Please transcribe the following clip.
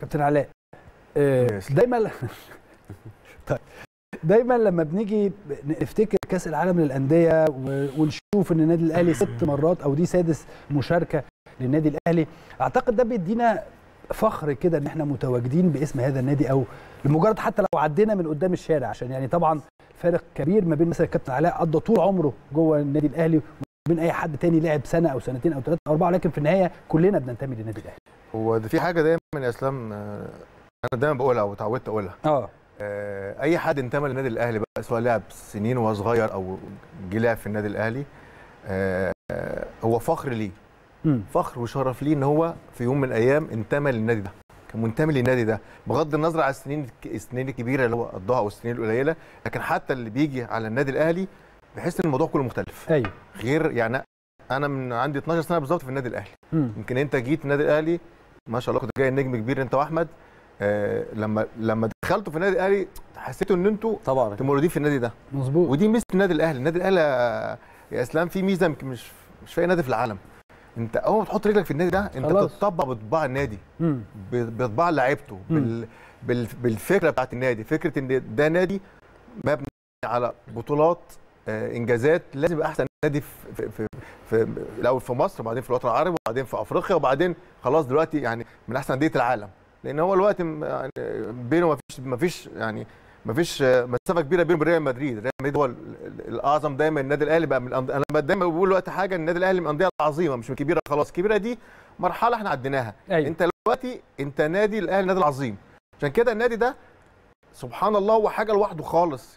كابتن علاء آه،. دايما طيب دايما لما بنيجي نفتكر كأس العالم للأندية ونشوف إن النادي الأهلي ست مرات أو دي سادس مشاركة للنادي الأهلي أعتقد ده بيدينا فخر كده إن إحنا متواجدين باسم هذا النادي أو لمجرد حتى لو عدينا من قدام الشارع عشان يعني طبعا فارق كبير ما بين مثلا الكابتن علاء قضى طول عمره جوه النادي الأهلي وبين أي حد تاني لعب سنة أو سنتين أو ثلاثة أو أربعة لكن في النهاية كلنا بننتمي للنادي الأهلي هو ده في حاجة دايما يا إسلام آه، أنا دايما بقولها وتعودت أقولها. آه. آه، أي حد انتمى للنادي الأهلي بقى سواء لعب سنين وهو صغير أو جه لعب في النادي الأهلي آه، هو فخر ليه؟ فخر وشرف ليه إن هو في يوم من الأيام انتمى للنادي ده كان منتمي للنادي ده بغض النظر على السنين السنين الكبيرة اللي هو قضاها أو السنين القليلة لكن حتى اللي بيجي على النادي الأهلي بيحس إن الموضوع كله مختلف. أيوه. غير يعني أنا من عندي 12 سنة بالظبط في النادي الأهلي. يمكن أنت جيت النادي الأهلي ما شاء الله كنت جاي نجم كبير انت واحمد. آه لما لما دخلتوا في النادي الأهلي حسيتوا إن أنتوا طبعا. مولودين في النادي ده. مظبوط. ودي ميزة النادي الأهلي. النادي الأهلي يا- إسلام في ميزة مش مش في أي نادي في العالم. انت أول ما تحط رجلك في النادي ده انت. بتطبق بطباع النادي. بطباع لعيبته. بال بال بالفكرة بتاعت النادي. فكرة إن ده نادي مبني على بطولات آه، إنجازات لازم يبقى أحسن نادي في في, في, الأول في مصر وبعدين في الوطن العربي وبعدين في أفريقيا وبعدين خلاص دلوقتي يعني من أحسن أندية العالم. لأن هو الوقت يعني بينه ما فيش ما فيش يعني ما فيش مسافة كبيرة بينه وبين ريال مدريد. ريال مدريد هو ال- ال- الأعظم دايما النادي الأهلي بقى من الأند- أنا دايما بقول وقت حاجة النادي الأهلي من الأندية العظيمة مش من الكبيره خلاص. الكبيره دي مرحلة إحنا عديناها. أيوه. أنت دلوقتي أنت نادي الأهلي نادي العظيم. عشان كده النادي ده سبحان الله هو حاجة لوحده خالص.